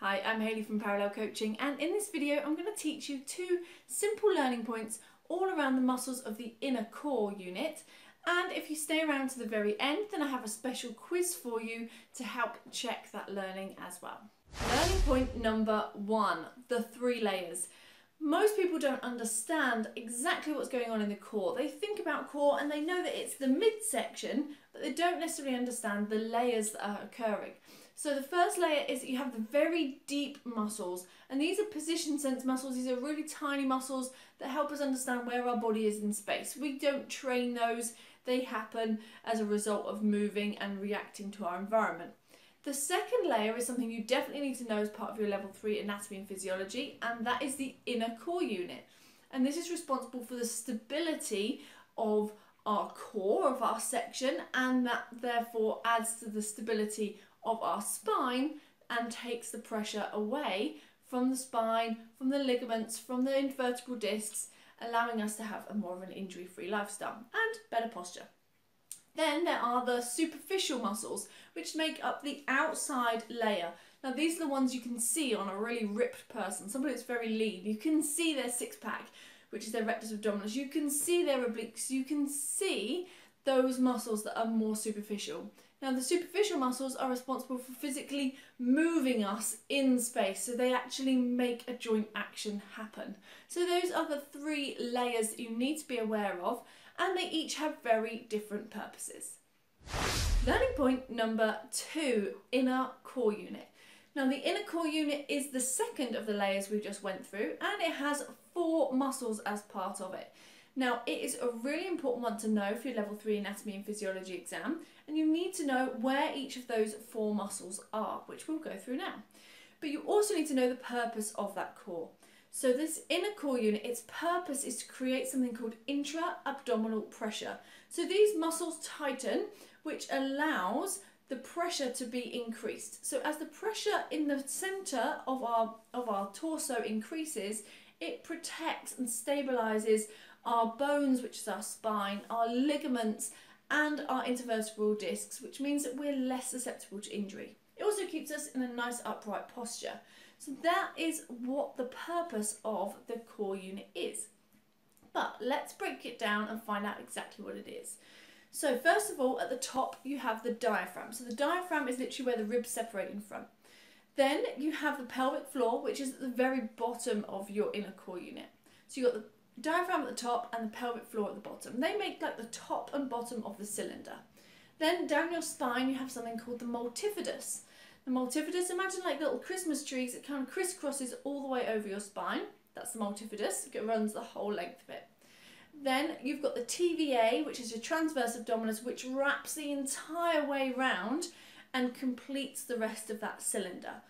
Hi, I'm Hayley from Parallel Coaching and in this video I'm going to teach you two simple learning points all around the muscles of the inner core unit and if you stay around to the very end then I have a special quiz for you to help check that learning as well. Learning point number one, the three layers. Most people don't understand exactly what's going on in the core. They think about core and they know that it's the midsection, but they don't necessarily understand the layers that are occurring. So the first layer is that you have the very deep muscles, and these are position sense muscles. These are really tiny muscles that help us understand where our body is in space. We don't train those, they happen as a result of moving and reacting to our environment. The second layer is something you definitely need to know as part of your level 3 anatomy and physiology, and that is the inner core unit. And this is responsible for the stability of our core, of our section, and that therefore adds to the stability of our spine and takes the pressure away from the spine, from the ligaments, from the invertebral discs, allowing us to have a more of an injury-free lifestyle and better posture. Then there are the superficial muscles, which make up the outside layer. Now these are the ones you can see on a really ripped person, somebody that's very lean. You can see their six-pack, which is their rectus abdominis. You can see their obliques. You can see those muscles that are more superficial. Now the superficial muscles are responsible for physically moving us in space, so they actually make a joint action happen. So those are the three layers that you need to be aware of, and they each have very different purposes. Learning point number two, inner core unit. Now the inner core unit is the second of the layers we just went through, and it has four muscles as part of it. Now, it is a really important one to know for your level 3 anatomy and physiology exam, and you need to know where each of those four muscles are, which we'll go through now. But you also need to know the purpose of that core. So this inner core unit, its purpose is to create something called intra-abdominal pressure. So these muscles tighten, which allows the pressure to be increased. So as the pressure in the center of our, of our torso increases, it protects and stabilizes our bones, which is our spine, our ligaments, and our intervertebral discs, which means that we're less susceptible to injury. It also keeps us in a nice upright posture. So that is what the purpose of the core unit is. But let's break it down and find out exactly what it is. So first of all, at the top, you have the diaphragm. So the diaphragm is literally where the ribs separate in front. Then you have the pelvic floor, which is at the very bottom of your inner core unit. So you've got the diaphragm at the top and the pelvic floor at the bottom. They make like the top and bottom of the cylinder. Then down your spine you have something called the multifidus. The multifidus, imagine like little Christmas trees, it kind of crisscrosses all the way over your spine. That's the multifidus, it runs the whole length of it. Then you've got the TVA, which is your transverse abdominis, which wraps the entire way round and completes the rest of that cylinder.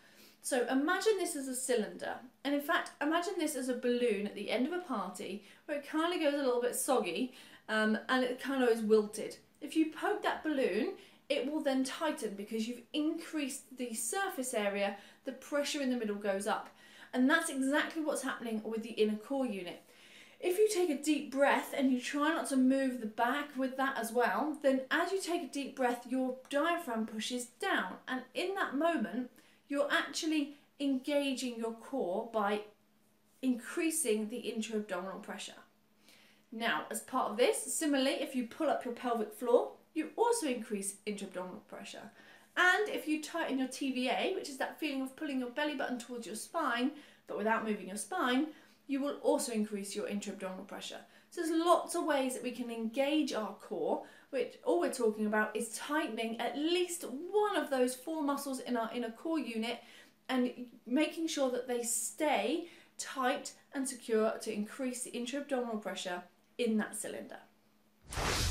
So imagine this as a cylinder, and in fact, imagine this as a balloon at the end of a party where it kind of goes a little bit soggy um, and it kind of is wilted. If you poke that balloon, it will then tighten because you've increased the surface area, the pressure in the middle goes up. And that's exactly what's happening with the inner core unit. If you take a deep breath and you try not to move the back with that as well, then as you take a deep breath, your diaphragm pushes down. And in that moment, you're actually engaging your core by increasing the intra-abdominal pressure. Now, as part of this, similarly, if you pull up your pelvic floor, you also increase intra-abdominal pressure. And if you tighten your TVA, which is that feeling of pulling your belly button towards your spine, but without moving your spine, you will also increase your intra-abdominal pressure. So there's lots of ways that we can engage our core, which all we're talking about is tightening at least one of those four muscles in our inner core unit and making sure that they stay tight and secure to increase the intra-abdominal pressure in that cylinder.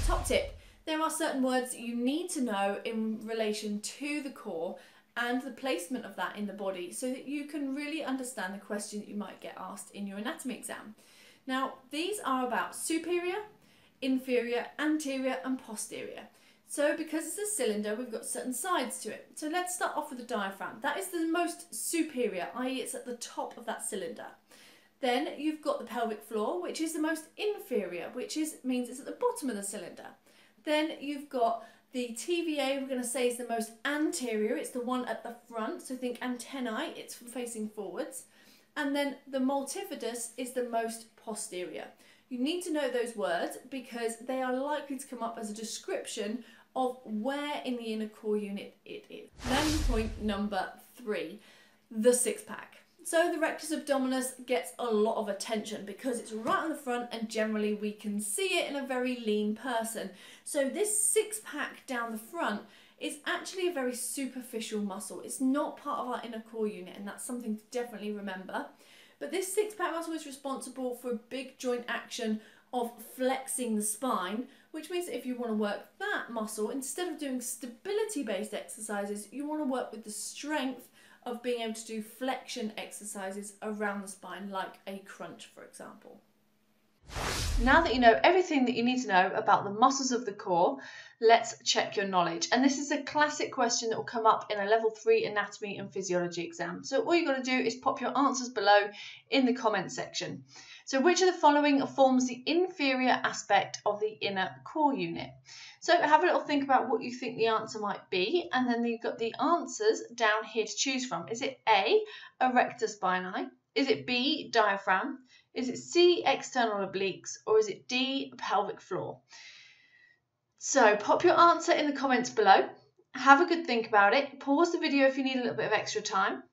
Top tip, there are certain words you need to know in relation to the core and the placement of that in the body so that you can really understand the question you might get asked in your anatomy exam. Now, these are about superior, inferior, anterior and posterior. So because it's a cylinder, we've got certain sides to it. So let's start off with the diaphragm. That is the most superior, i.e. it's at the top of that cylinder. Then you've got the pelvic floor, which is the most inferior, which is means it's at the bottom of the cylinder. Then you've got The TVA we're going to say is the most anterior, it's the one at the front, so think antennae, it's facing forwards. And then the multifidus is the most posterior. You need to know those words because they are likely to come up as a description of where in the inner core unit it is. Learning point number three, the six pack. So the rectus abdominis gets a lot of attention because it's right on the front and generally we can see it in a very lean person. So this six pack down the front is actually a very superficial muscle. It's not part of our inner core unit and that's something to definitely remember. But this six pack muscle is responsible for a big joint action of flexing the spine, which means if you want to work that muscle, instead of doing stability based exercises, you want to work with the strength of being able to do flexion exercises around the spine, like a crunch, for example. Now that you know everything that you need to know about the muscles of the core, let's check your knowledge. And this is a classic question that will come up in a level 3 anatomy and physiology exam. So all you've got to do is pop your answers below in the comment section. So which of the following forms the inferior aspect of the inner core unit? So have a little think about what you think the answer might be, and then you've got the answers down here to choose from. Is it A, erector spinae? Is it B, diaphragm? Is it C, external obliques? Or is it D, pelvic floor? So pop your answer in the comments below. Have a good think about it. Pause the video if you need a little bit of extra time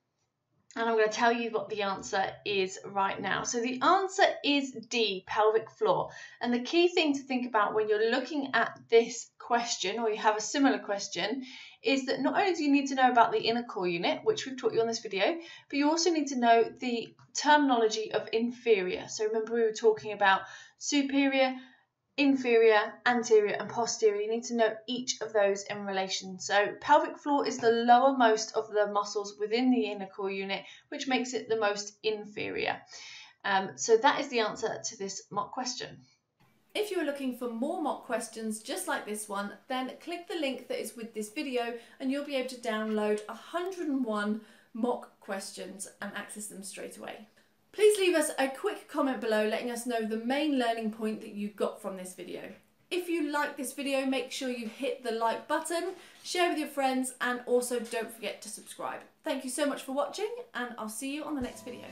and I'm going to tell you what the answer is right now. So the answer is D, pelvic floor. And the key thing to think about when you're looking at this question or you have a similar question is that not only do you need to know about the inner core unit, which we've taught you on this video, but you also need to know the terminology of inferior. So remember we were talking about superior, inferior, anterior, and posterior. You need to know each of those in relation. So, pelvic floor is the lowermost of the muscles within the inner core unit, which makes it the most inferior. Um, so, that is the answer to this mock question. If you are looking for more mock questions just like this one, then click the link that is with this video and you'll be able to download 101 mock questions and access them straight away. Please leave us a quick comment below letting us know the main learning point that you got from this video. If you like this video, make sure you hit the like button, share with your friends, and also don't forget to subscribe. Thank you so much for watching, and I'll see you on the next video.